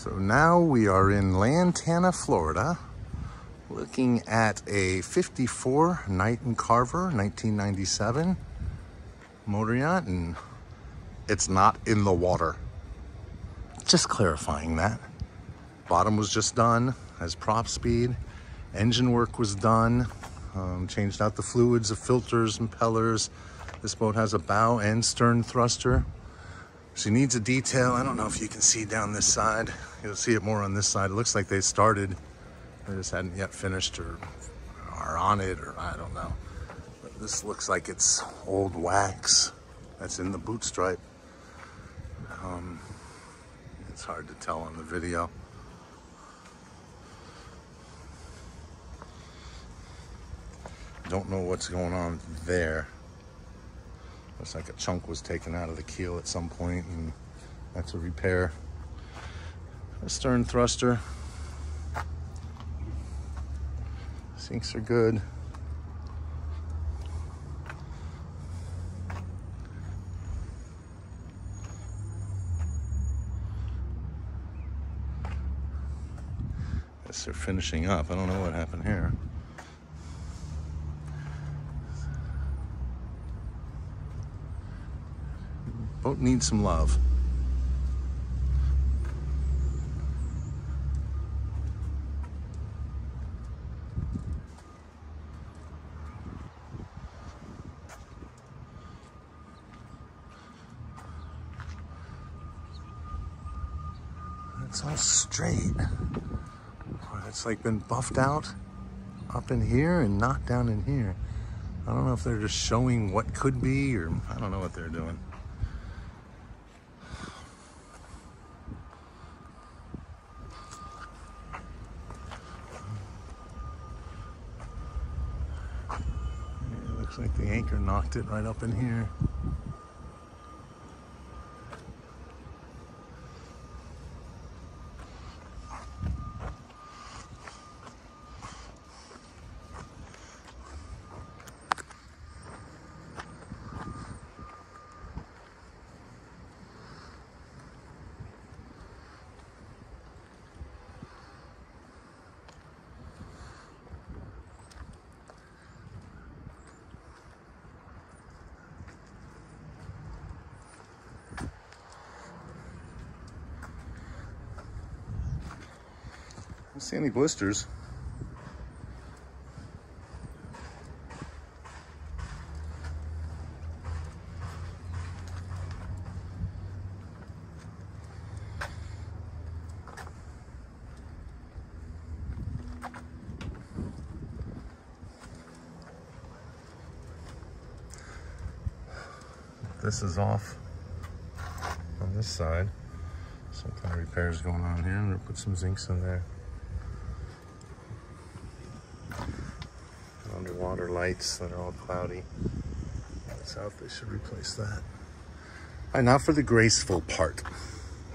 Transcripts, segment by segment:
So now we are in Lantana, Florida, looking at a 54 Knight and Carver 1997 motor yacht, and it's not in the water. Just clarifying that. Bottom was just done, as Propspeed. Engine work was done. Um, changed out the fluids, the filters, impellers. This boat has a bow and stern thruster. She needs a detail. I don't know if you can see down this side. You'll see it more on this side. It looks like they started. They just hadn't yet finished or are on it or I don't know. But this looks like it's old wax that's in the boot stripe. Um, it's hard to tell on the video. Don't know what's going on there. Looks like a chunk was taken out of the keel at some point and that's a repair. A stern thruster. Zincs are good. They're finishing up. I don't know what happened here. Boat needs some love. It's all straight. It's like been buffed out up in here and not down in here. I don't know if they're just showing what could be or I don't know what they're doing. It looks like the anchor knocked it right up in here. Don't see any blisters. This is off on this side. Some kind of repairs going on here. I'm gonna put some zincs in there. Underwater lights that are all cloudy. South, they should replace that. Right, now for the graceful part.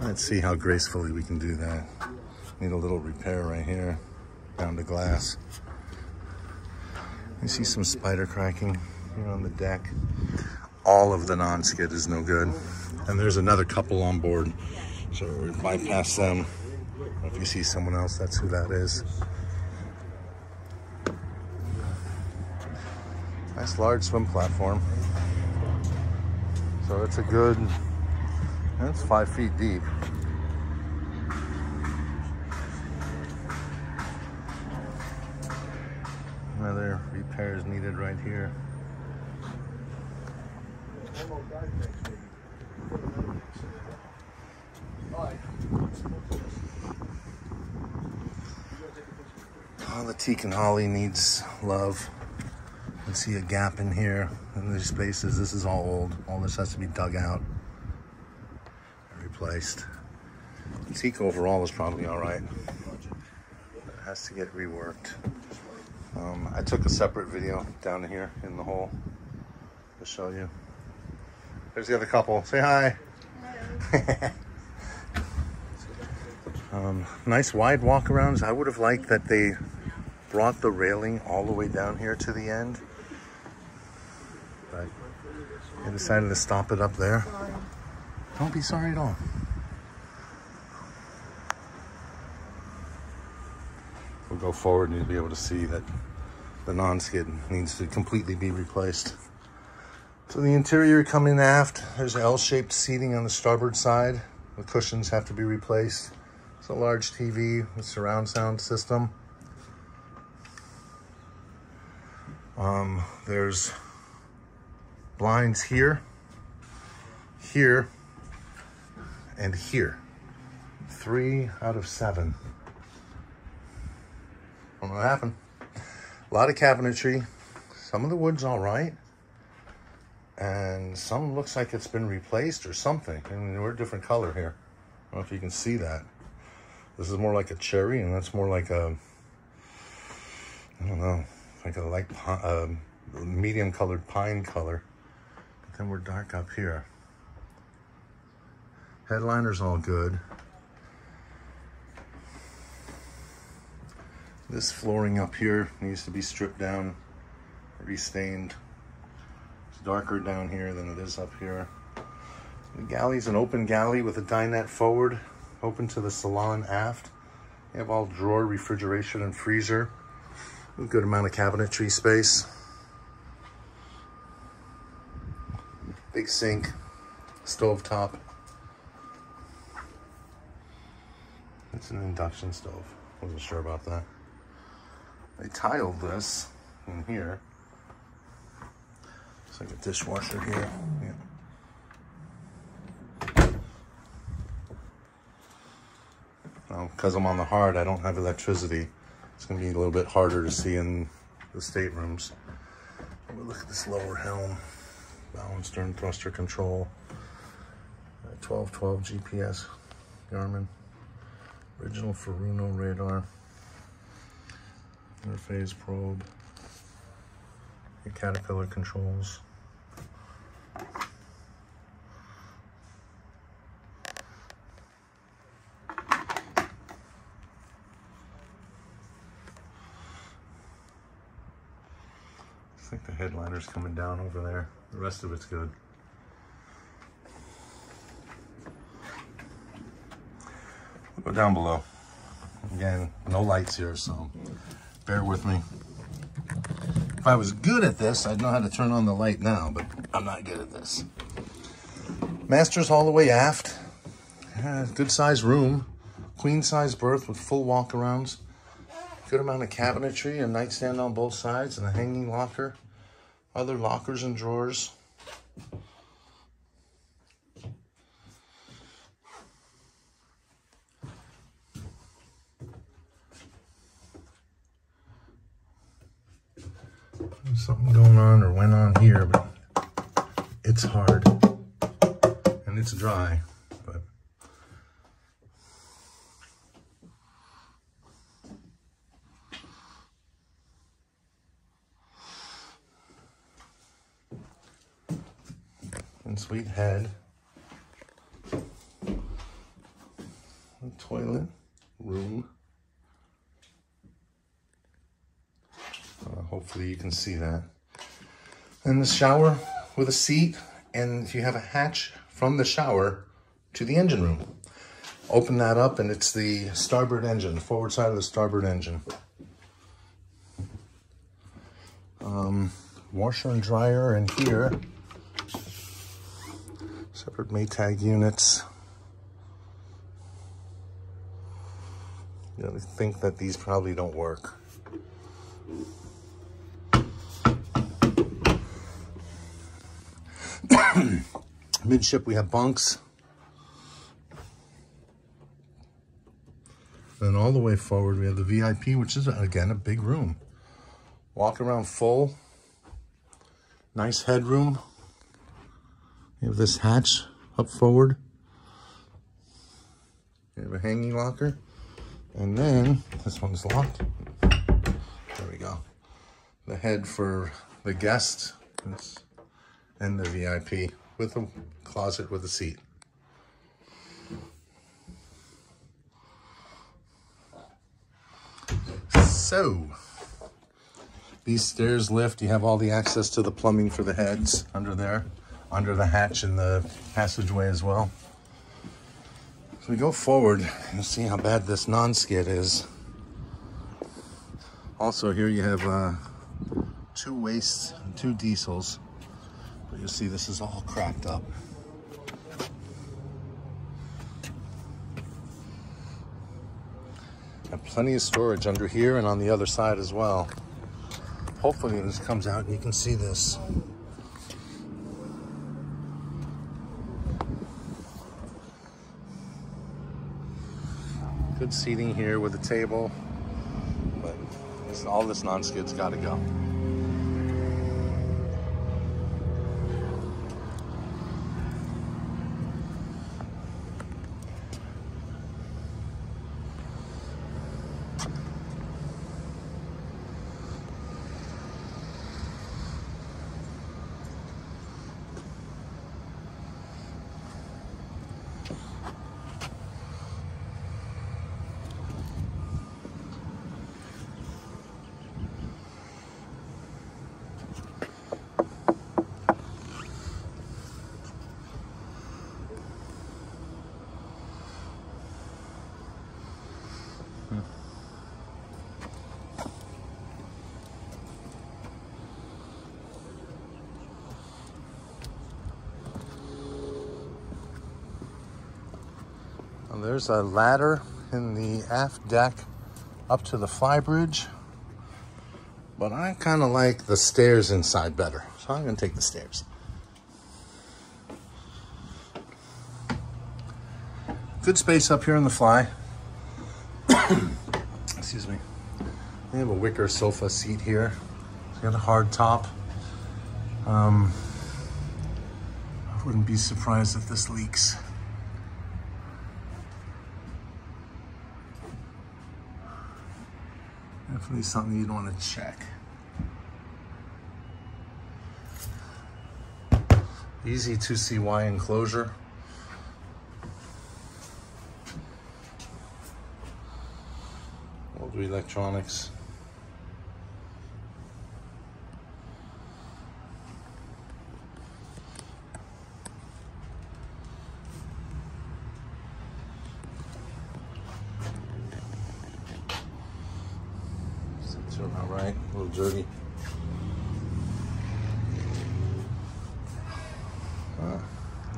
Let's see how gracefully we can do that. Need a little repair right here, down to glass. You see some spider cracking here on the deck. All of the non-skid is no good. And there's another couple on board, so we bypass them. If you see someone else, that's who that is. Large swim platform. So it's a good, it's five feet deep. Another repairs needed right here. All the teak and holly needs love see a gap in here in these spaces. This is all old. All this has to be dug out and replaced. The teak overall is probably all right. It has to get reworked. Um, I took a separate video down here in the hole to show you. There's the other couple. Say hi. um, nice wide walk arounds. I would have liked that they brought the railing all the way down here to the end but I decided to stop it up there. Don't be sorry at all. We'll go forward and you'll be able to see that the non-skid needs to completely be replaced. So the interior coming aft, there's L-shaped seating on the starboard side. The cushions have to be replaced. It's a large TV with surround sound system. Um, there's blinds here, here, and here. Three out of seven. Don't know what happened. A lot of cabinetry. Some of the wood's all right. And some looks like it's been replaced or something. I mean, we're a different color here. I don't know if you can see that. This is more like a cherry, and that's more like a, I don't know, like a light, uh, medium colored pine color. Then we're dark up here. Headliner's all good. This flooring up here needs to be stripped down, restained. It's darker down here than it is up here. The galley's an open galley with a dinette forward, open to the salon aft. You have all drawer refrigeration and freezer. A good amount of cabinetry space. Big sink, stove top. It's an induction stove. Wasn't sure about that. They tiled this in here. It's like a dishwasher here. Yeah. Because I'm on the hard, I don't have electricity. It's going to be a little bit harder to see in the staterooms. Look at this lower helm. Balance stern thruster control. Uh, 1212 GPS Garmin. Original Furuno radar interface probe, Caterpillar controls. I think the headliner's coming down over there. The rest of it's good. Go down below. Again, no lights here, so Bear with me. If I was good at this, I'd know how to turn on the light now, but I'm not good at this. Master's all the way aft. good size room. Queen size berth with full walkarounds. Good amount of cabinetry, a nightstand on both sides, and a hanging locker. Other lockers and drawers. something going on or went on here, but it's hard and it's dry. Sweet head, toilet, room. Hopefully you can see that. And the shower with a seat, and you have a hatch from the shower to the engine room. Open that up and it's the starboard engine, forward side of the starboard engine. Um, washer and dryer in here. Separate Maytag units. You think that these probably don't work. Midship, we have bunks. Then all the way forward, we have the VIP, which is, again, a big room. Walk around full. Nice headroom. You have this hatch up forward. You have a hanging locker. And then, this one's locked. There we go. The head for the guest and the VIP with a closet with a seat. So, these stairs lift. You have all the access to the plumbing for the heads under there, under the hatch in the passageway as well. So we go forward and see how bad this non-skid is. Also here you have uh, two wastes and two diesels. But you'll see this is all cracked up. And plenty of storage under here and on the other side as well. Hopefully this comes out and you can see this. Good seating here with a table, but this, all this non-skid's got to go. There's a ladder in the aft deck up to the flybridge. But I kind of like the stairs inside better. So I'm going to take the stairs. Good space up here in the fly. Excuse me. We have a wicker sofa seat here. It's got a hard top. Um, I wouldn't be surprised if this leaks. Definitely something you'd want to check. EZ2CY enclosure. We'll do electronics. Still not right, a little dirty. Uh,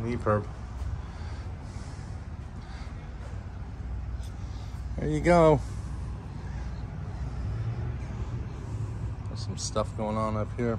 knee perp. There you go. There's some stuff going on up here.